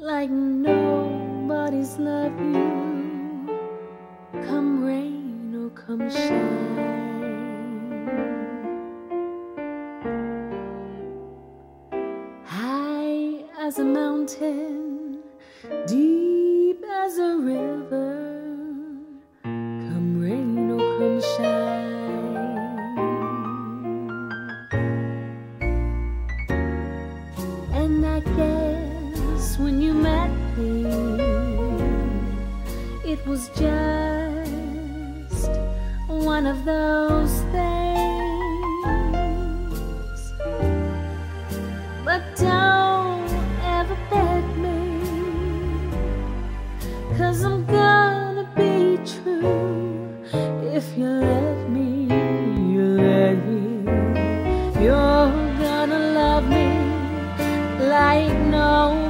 like nobody's love you. Come rain or come shine. High as a mountain, deep as a river. It was just one of those things. But don't ever beg me, cause I'm gonna be true if you let me, you let me. You're gonna love me like no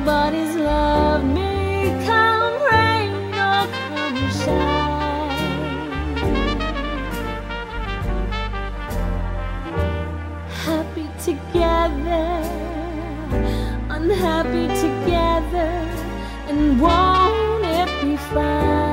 unhappy together, and won't it be fine?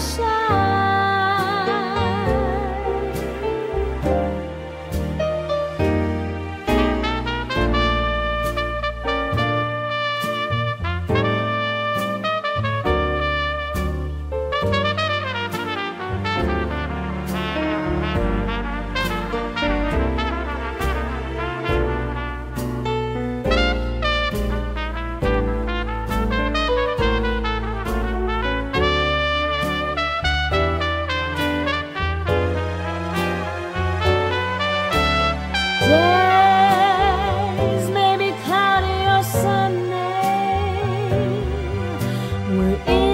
下。There is